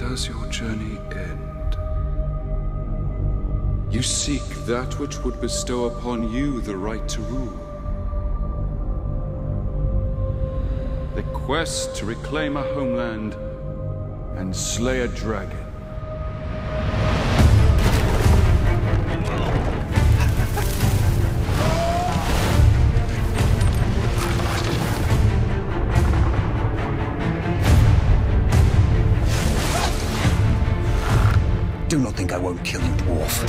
does your journey end? You seek that which would bestow upon you the right to rule. The quest to reclaim a homeland and slay a dragon. Do not think I won't kill you, dwarf.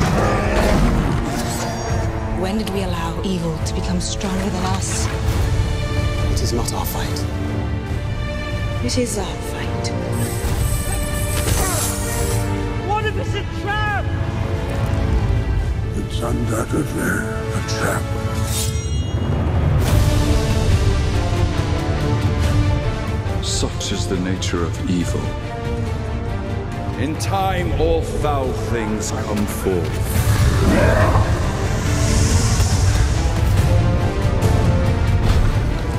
When did we allow evil to become stronger than us? It is not our fight. It is our fight. What if it's a trap? It's undoubtedly a trap. Such is the nature of evil. In time, all foul things come forth.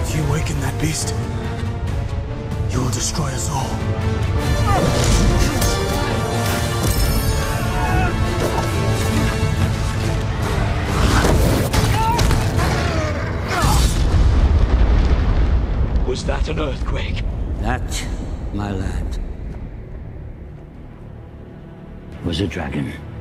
If you awaken that beast, you will destroy us all. Was that an earthquake? That, my lad, was a dragon.